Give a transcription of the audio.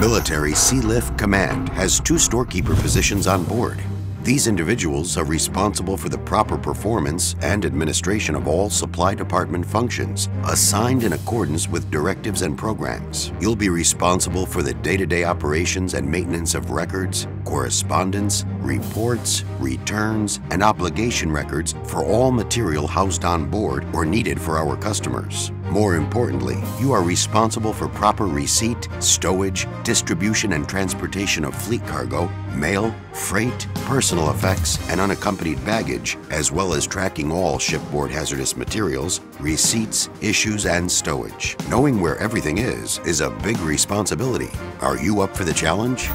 Military Sealift Command has two storekeeper positions on board. These individuals are responsible for the proper performance and administration of all supply department functions, assigned in accordance with directives and programs. You'll be responsible for the day-to-day operations and maintenance of records, correspondence, reports, returns, and obligation records for all material housed on board or needed for our customers. More importantly, you are responsible for proper receipt, stowage, distribution, and transportation of fleet cargo, mail, freight, personal effects, and unaccompanied baggage, as well as tracking all shipboard hazardous materials, receipts, issues, and stowage. Knowing where everything is is a big responsibility. Are you up for the challenge?